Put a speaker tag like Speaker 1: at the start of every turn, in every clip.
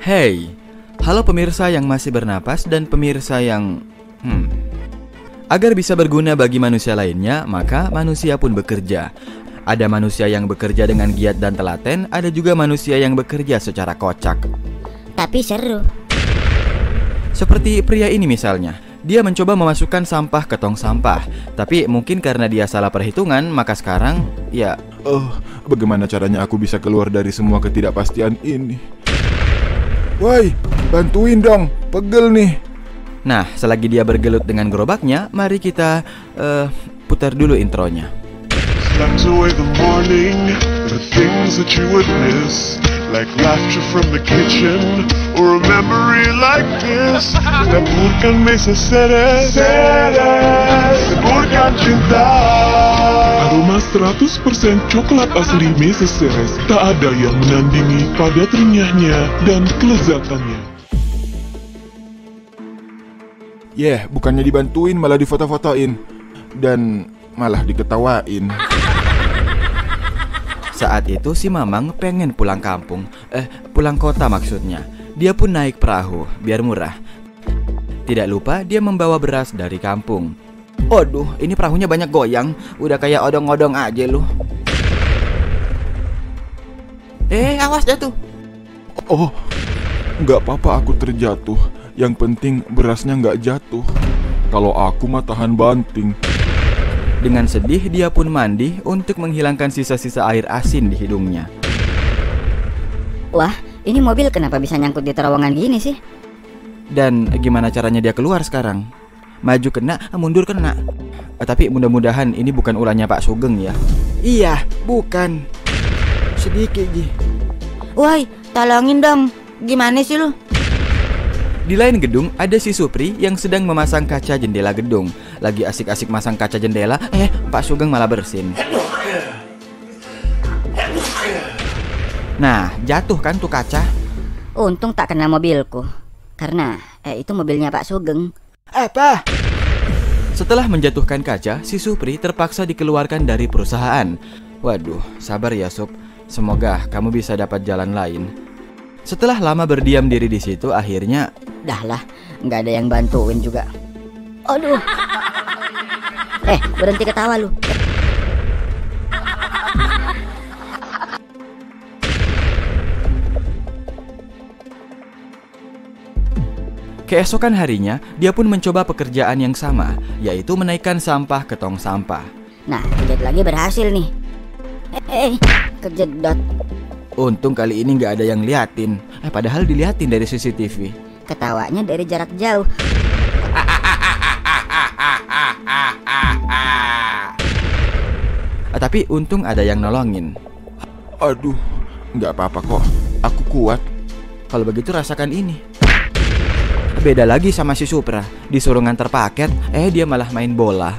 Speaker 1: Hey, halo pemirsa yang masih bernapas dan pemirsa yang... Hmm. Agar bisa berguna bagi manusia lainnya, maka manusia pun bekerja. Ada manusia yang bekerja dengan giat dan telaten, ada juga manusia yang bekerja secara kocak.
Speaker 2: Tapi seru.
Speaker 1: Seperti pria ini misalnya, dia mencoba memasukkan sampah ke tong sampah, tapi mungkin karena dia salah perhitungan, maka sekarang ya
Speaker 3: Oh, bagaimana caranya aku bisa keluar dari semua ketidakpastian ini? Woi, bantuin dong, pegel nih.
Speaker 1: Nah, selagi dia bergelut dengan gerobaknya, mari kita eh, putar dulu intronya.
Speaker 4: Away the morning, the things that you would miss, like laughter from the kitchen, or a memory like this. Dapurkan mesa seres, Dapurkan cinta. Aroma 100% coklat asli Mesa Ceres Tak ada yang menandingi pada renyahnya dan kelezatannya
Speaker 3: Yeh, bukannya dibantuin malah difoto-fotoin dan malah diketawain.
Speaker 1: Saat itu si Mamang pengen pulang kampung, eh pulang kota maksudnya. Dia pun naik perahu biar murah. Tidak lupa dia membawa beras dari kampung. Aduh, ini perahunya banyak goyang, udah kayak odong-odong aja lu. Eh, awas jatuh.
Speaker 3: Oh, nggak apa-apa aku terjatuh. Yang penting berasnya nggak jatuh. Kalau aku mah tahan banting.
Speaker 1: Dengan sedih dia pun mandi untuk menghilangkan sisa-sisa air asin di hidungnya.
Speaker 2: Wah, ini mobil kenapa bisa nyangkut di terowongan gini sih?
Speaker 1: Dan gimana caranya dia keluar sekarang? Maju kena, mundur kena. Eh, tapi mudah-mudahan ini bukan ulahnya Pak Sugeng ya. Iya, bukan. Sedikit Ji.
Speaker 2: Woi, tolongin dong. Gimana sih lu?
Speaker 1: Di lain gedung ada si Supri yang sedang memasang kaca jendela gedung. Lagi asik-asik masang kaca jendela, eh Pak Sugeng malah bersin. Nah, jatuh kan tuh kaca?
Speaker 2: Untung tak kena mobilku. Karena eh, itu mobilnya Pak Sugeng.
Speaker 1: Apa? Setelah menjatuhkan kaca, si Supri terpaksa dikeluarkan dari perusahaan. Waduh, sabar ya Sup. Semoga kamu bisa dapat jalan lain. Setelah lama berdiam diri di situ, akhirnya
Speaker 2: Dah lah, nggak ada yang bantuin juga. Aduh. Eh, berhenti ketawa lu.
Speaker 1: keesokan harinya dia pun mencoba pekerjaan yang sama, yaitu menaikkan sampah ke tong sampah.
Speaker 2: Nah, kejet lagi berhasil nih. Eh, eh kejedot.
Speaker 1: Untung kali ini nggak ada yang liatin. Eh, padahal diliatin dari CCTV.
Speaker 2: Ketawanya dari jarak jauh.
Speaker 1: Tapi untung ada yang nolongin.
Speaker 3: Aduh, nggak apa-apa kok. Aku kuat.
Speaker 1: Kalau begitu rasakan ini. Beda lagi sama si Supra. Disuruh nganter paket, eh dia malah main bola.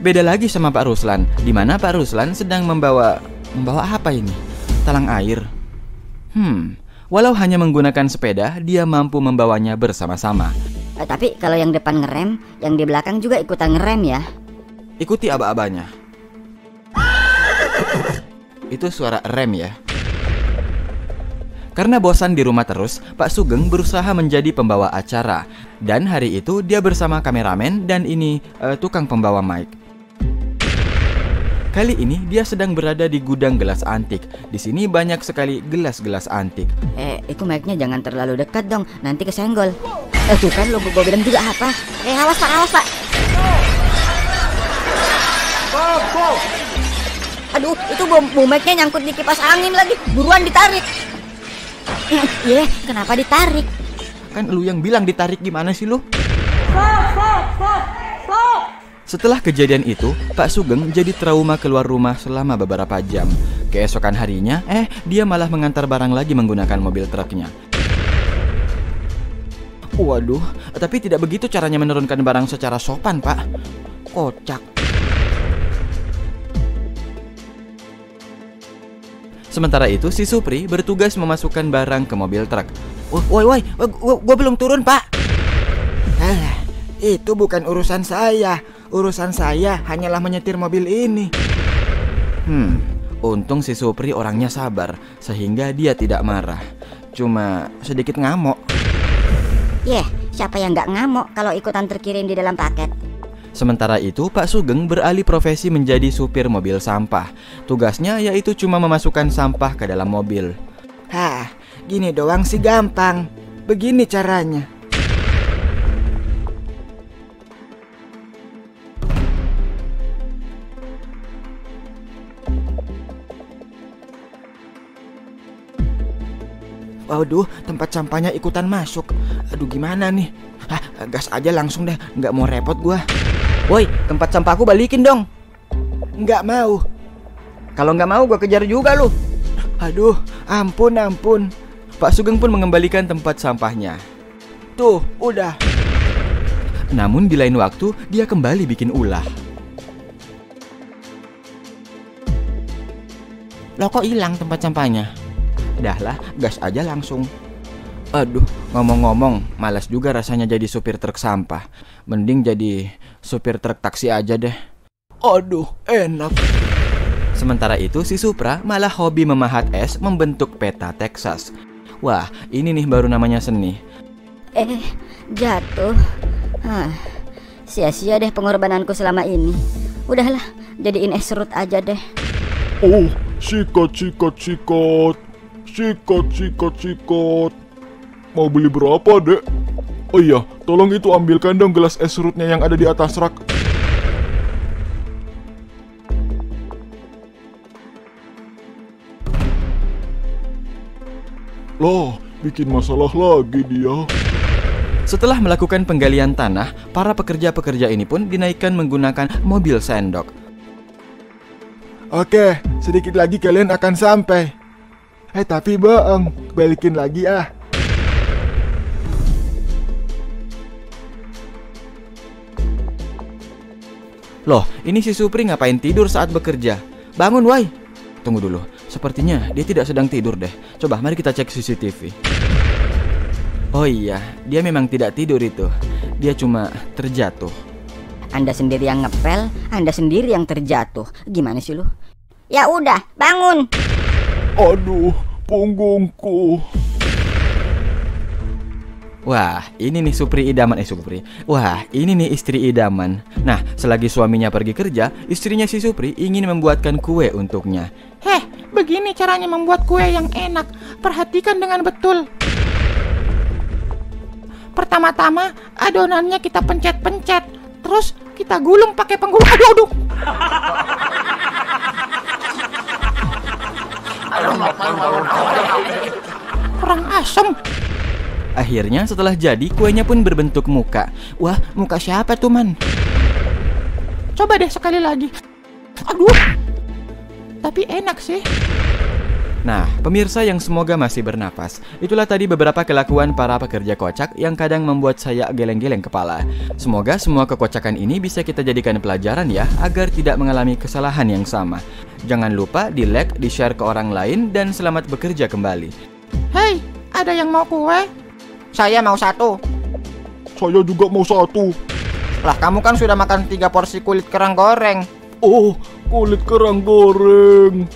Speaker 1: Beda lagi sama Pak Ruslan, di mana Pak Ruslan sedang membawa membawa apa ini? Talang air. Hmm, walau hanya menggunakan sepeda, dia mampu membawanya bersama-sama.
Speaker 2: Eh, tapi kalau yang depan ngerem, yang di belakang juga ikutan ngerem ya.
Speaker 1: Ikuti aba-abanya. Itu suara rem ya. Karena bosan di rumah terus, Pak Sugeng berusaha menjadi pembawa acara. Dan hari itu dia bersama kameramen dan ini eh, tukang pembawa mic. Kali ini dia sedang berada di gudang gelas antik. Di sini banyak sekali gelas-gelas antik.
Speaker 2: Eh, itu mic-nya jangan terlalu dekat dong, nanti kesenggol. Eh, tuh kan lo gue bilang juga apa? Eh, awas pak, awas pak. Aduh, itu bom mic-nya nyangkut di kipas angin lagi. Buruan ditarik. Iya, kenapa ditarik?
Speaker 1: Kan lu yang bilang ditarik gimana sih lu? Setelah kejadian itu, Pak Sugeng jadi trauma keluar rumah selama beberapa jam. Keesokan harinya, eh dia malah mengantar barang lagi menggunakan mobil truknya. Waduh, tapi tidak begitu caranya menurunkan barang secara sopan, Pak. Kocak. Sementara itu, si Supri bertugas memasukkan barang ke mobil truk. Woi, woi, gue belum turun, Pak. Ah, itu bukan urusan saya. Urusan saya hanyalah menyetir mobil ini. Hmm, untung si Supri orangnya sabar, sehingga dia tidak marah. Cuma sedikit ngamuk.
Speaker 2: Yeh, siapa yang nggak ngamuk kalau ikutan terkirim di dalam paket?
Speaker 1: Sementara itu, Pak Sugeng beralih profesi menjadi supir mobil sampah. Tugasnya yaitu cuma memasukkan sampah ke dalam mobil. Hah, gini doang sih gampang. Begini caranya. Waduh, tempat sampahnya ikutan masuk. Aduh, gimana nih? Hah, gas aja langsung deh, nggak mau repot gua. Woi, tempat sampahku balikin dong. Nggak mau. Kalau nggak mau, gua kejar juga lu. Aduh, ampun, ampun. Pak Sugeng pun mengembalikan tempat sampahnya. Tuh, udah. Namun di lain waktu, dia kembali bikin ulah. Loh kok hilang tempat sampahnya? Dah lah, gas aja langsung. Aduh, ngomong-ngomong, malas juga rasanya jadi supir truk sampah. Mending jadi supir truk taksi aja deh. Aduh, enak. Sementara itu, si Supra malah hobi memahat es membentuk peta Texas. Wah, ini nih baru namanya seni.
Speaker 2: Eh, jatuh. Hah, sia-sia deh pengorbananku selama ini. Udahlah, jadiin es serut aja deh.
Speaker 3: Oh, sikat, sikat, sikat. Sikat, sikat, sikat. Mau beli berapa, dek? Oh iya, tolong itu ambilkan dong gelas es serutnya yang ada di atas rak. Loh, bikin masalah lagi dia.
Speaker 1: Setelah melakukan penggalian tanah, para pekerja-pekerja ini pun dinaikkan menggunakan mobil sendok.
Speaker 3: Oke, sedikit lagi kalian akan sampai. Eh tapi bohong, balikin lagi ah.
Speaker 1: Loh, ini si Supri ngapain tidur saat bekerja? Bangun, woi. Tunggu dulu, sepertinya dia tidak sedang tidur deh. Coba mari kita cek CCTV. Oh iya, dia memang tidak tidur itu. Dia cuma terjatuh.
Speaker 2: Anda sendiri yang ngepel, Anda sendiri yang terjatuh. Gimana sih lu? Ya udah, bangun.
Speaker 3: Aduh, punggungku.
Speaker 1: Wah, ini nih Supri idaman eh Supri. Wah, ini nih istri idaman. Nah, selagi suaminya pergi kerja, istrinya si Supri ingin membuatkan kue untuknya.
Speaker 5: Heh, begini caranya membuat kue yang enak. Perhatikan dengan betul. Pertama-tama adonannya kita pencet-pencet, terus kita gulung pakai penggulung. Aduh, aduh. Kurang asem.
Speaker 1: Akhirnya setelah jadi, kuenya pun berbentuk muka. Wah, muka siapa tuh, Man?
Speaker 5: Coba deh sekali lagi. Aduh. Tapi enak sih.
Speaker 1: Nah, pemirsa yang semoga masih bernapas, itulah tadi beberapa kelakuan para pekerja kocak yang kadang membuat saya geleng-geleng kepala. Semoga semua kekocakan ini bisa kita jadikan pelajaran ya, agar tidak mengalami kesalahan yang sama. Jangan lupa di like, di share ke orang lain, dan selamat bekerja kembali.
Speaker 5: Hei, ada yang mau kue?
Speaker 1: Saya mau satu.
Speaker 3: Saya juga mau satu.
Speaker 1: Lah, kamu kan sudah makan tiga porsi kulit kerang goreng.
Speaker 3: Oh, kulit kerang goreng.